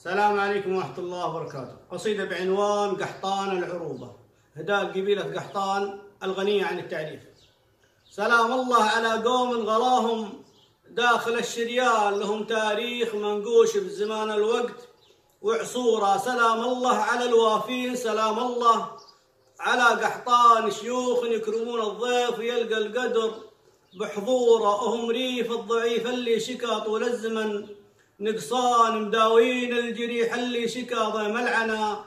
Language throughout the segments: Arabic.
السلام عليكم ورحمة الله وبركاته. قصيدة بعنوان قحطان العروبة. هداء قبيلة قحطان الغنية عن التعريف. سلام الله على قوم غلاهم داخل الشريان. لهم تاريخ منقوش بزمان الوقت وعصوره سلام الله على الوافين. سلام الله على قحطان. شيوخ يكرمون الضيف ويلقى القدر بحضوره. وهم ريف الضعيف اللي شكا طول الزمن. نقصان مداوين الجريح اللي شكا ضيم العنا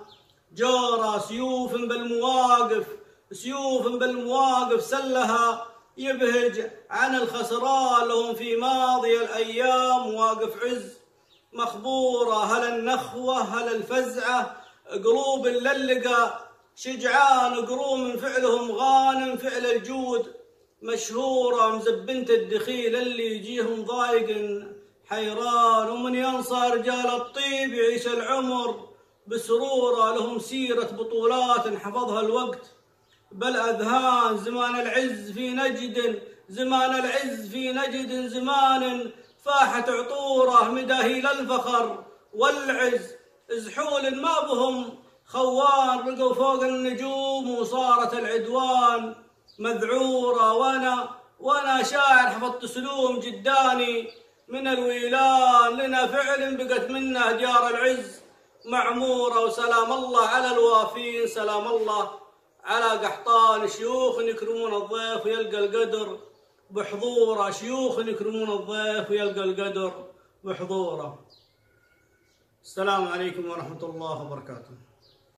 جورا سيوف بالمواقف سيوف بالمواقف سلها. يبهج عن الخسران لهم في ماضي الأيام. واقف عز مخبورة هل النخوة هل الفزعة؟ قلوب اللقى شجعان قروم من فعلهم غانم فعل الجود. مشهورة مزبنت الدخيل اللي يجيهم ضايق حيران ومن ينصى رجال الطيب يعيش العمر بسرورة لهم سيرة بطولات حفظها الوقت. بل أذهان زمان العز في نجد زمان العز في نجد زمان فاحت عطورة مداهيل الفخر. والعز زحول ما بهم خوان رقوا فوق النجوم وصارت العدوان مذعورة. وأنا وأنا شاعر حفظت سلوم جداني. من الويلان لنا فعل بقت منا ديار العز. معمورة وسلام الله على الوافين سلام الله على قحطان. شيوخ يكرمون الضيف ويلقى القدر. بحضورة شيوخ يكرمون الضيف ويلقى القدر. بحضورة. السلام عليكم ورحمة الله وبركاته.